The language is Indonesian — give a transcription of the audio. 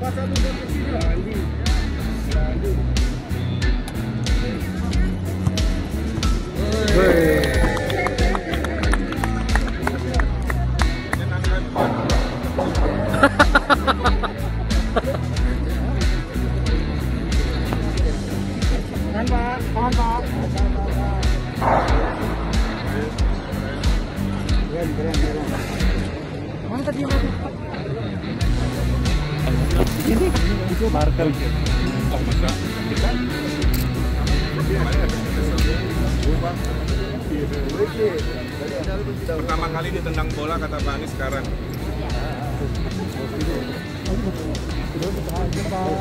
Passado um pouco de Kan Pak. Mana tadi? Ini, marker. Pertama kali ditendang bola kata Pak Anies sekarang. باي